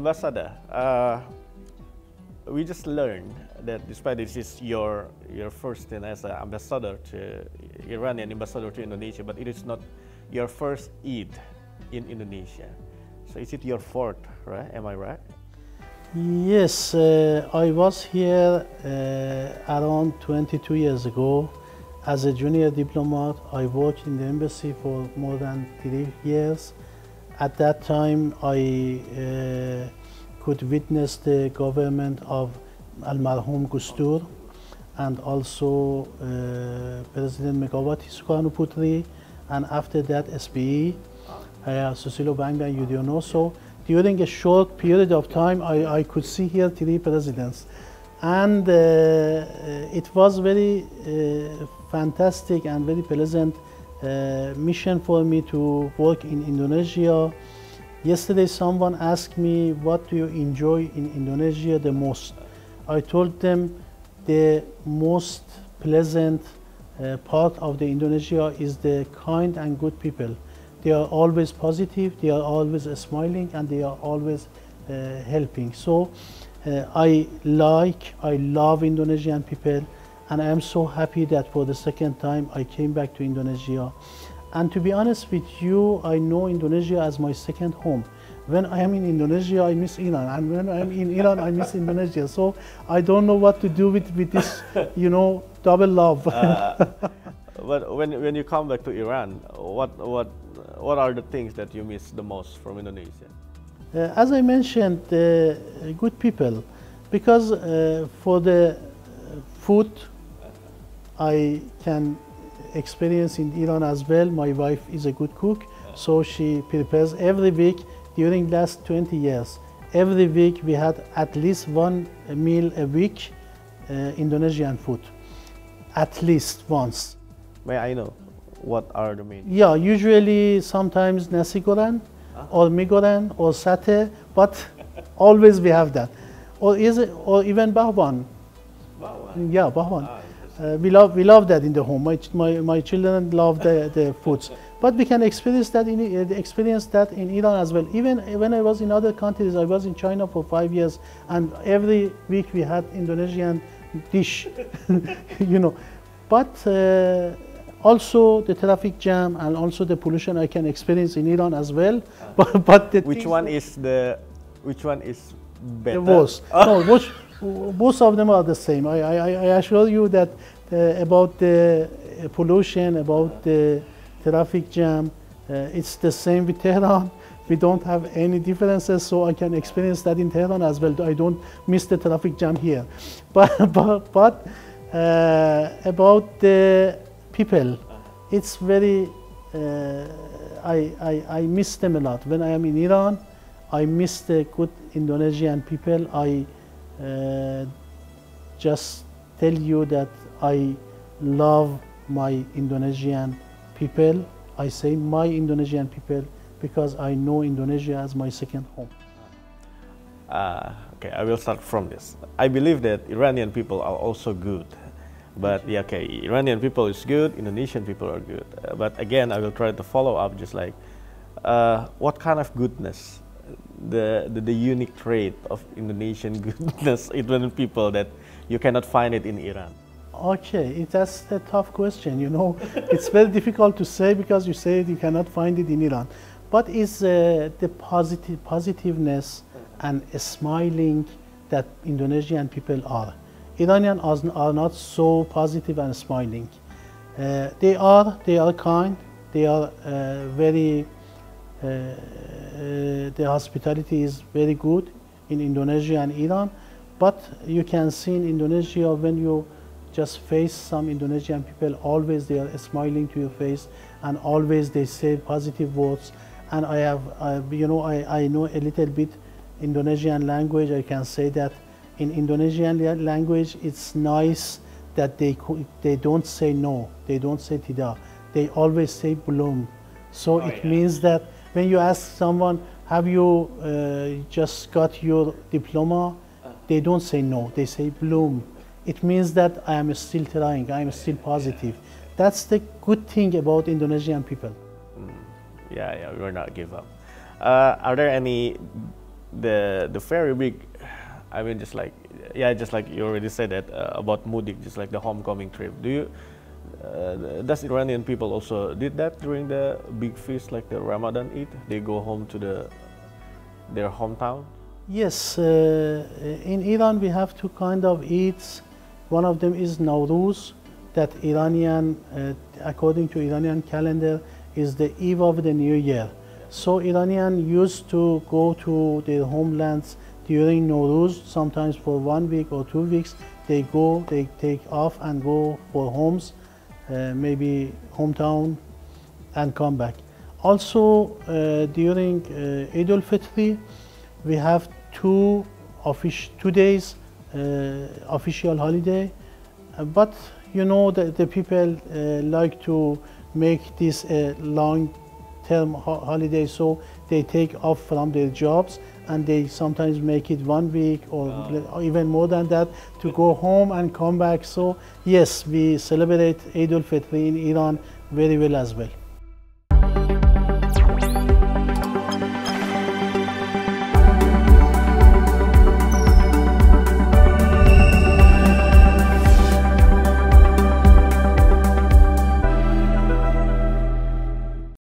Ambassador, uh, we just learned that despite this is your your first stint as an ambassador to Iranian ambassador to Indonesia, but it is not your first Eid in Indonesia. So is it your fourth, right? Am I right? Yes, uh, I was here uh, around 22 years ago as a junior diplomat. I worked in the embassy for more than three years. At that time, I uh, could witness the government of Al Marhum Gus Dur and also uh, President Megawati Sukarnoputri, and after that, SBY, uh, Susilo Bambang Yudhoyono. During a short period of time, I, I could see here three presidents. And uh, it was very uh, fantastic and very pleasant mission for me to work in Indonesia. Yesterday someone asked me what do you enjoy in Indonesia the most. I told them the most pleasant uh, part of the Indonesia is the kind and good people. They are always positive, they are always smiling and they are always uh, helping. So uh, I like, I love Indonesian people and I am so happy that for the second time I came back to Indonesia. And to be honest with you, I know Indonesia as my second home. When I am in Indonesia, I miss Iran, and when I am in Iran, I miss Indonesia. So I don't know what to do with, with this, you know, double love. uh, but when, when you come back to Iran, what, what, what are the things that you miss the most from Indonesia? Uh, as I mentioned, uh, good people, because uh, for the food, I can experience in Iran as well. My wife is a good cook, so she prepares every week during last 20 years. Every week we had at least one meal a week uh, Indonesian food, at least once. May I know what are the main? Yeah, usually sometimes nasi goreng uh-huh. or mi goreng or satay, but always we have that. Or is it, or even bakwan. Bakwan. Yeah, bakwan. Ah. Uh, we love we love that in the home. My my, my children love the, the foods, but we can experience that in uh, experience that in Iran as well. Even when I was in other countries, I was in China for five years, and every week we had Indonesian dish, you know. But uh, also the traffic jam and also the pollution I can experience in Iran as well. but, but which one is the which one is better? The worst. no, which, both of them are the same. I, I, I assure you that uh, about the uh, pollution, about the traffic jam, uh, it's the same with Tehran. We don't have any differences, so I can experience that in Tehran as well. I don't miss the traffic jam here. But, but, but uh, about the people, it's very, uh, I, I, I miss them a lot. When I am in Iran, I miss the good Indonesian people. I just tell you that I love my Indonesian people. I say my Indonesian people because I know Indonesia as my second home. Uh, okay, I will start from this. I believe that Iranian people are also good. But yeah, okay, Iranian people is good, Indonesian people are good. Uh, but again, I will try to follow up just like uh, what kind of goodness the, the, the unique trait of Indonesian goodness Indonesian people that you cannot find it in Iran? Okay, that's a tough question. You know, it's very difficult to say because you say you cannot find it in Iran. But is uh, the positive positiveness and smiling that Indonesian people are. Iranians are, are not so positive and smiling. Uh, they are, they are kind, they are uh, very uh, the hospitality is very good in Indonesia and Iran, but you can see in Indonesia when you just face some Indonesian people, always they are smiling to your face and always they say positive words. And I have, uh, you know, I, I know a little bit Indonesian language. I can say that in Indonesian language, it's nice that they, they don't say no, they don't say tidak. They always say belum. So oh, it yeah. means that when you ask someone, have you uh, just got your diploma? They don't say no, they say belum. It means that I am still trying, I am still positive. That's the good thing about Indonesian people. Mm. Yeah, yeah, we will not give up. Uh, are there any the the very big, I mean, just like yeah, just like you already said that uh, about Mudik, just like the homecoming trip. Do you uh, does Iranian people also did that during the big feast like the Ramadan Eid? They go home to the their hometown. Yes, uh, in Iran we have two kind of Eids. One of them is Nowruz, that Iranian, uh, according to Iranian calendar, is the eve of the new year. So Iranian used to go to their homelands during Nowruz, sometimes for one week or two weeks. They go, they take off and go for homes, maybe hometown, and come back. Also, uh, during uh, Eid al-Fitr, we have two, two days uh, official holiday, uh, but you know that the people uh, like to make this a long term ho- holiday so they take off from their jobs and they sometimes make it one week or even more than that to go home and come back. So yes we celebrate Eid al-Fitr in Iran very well as well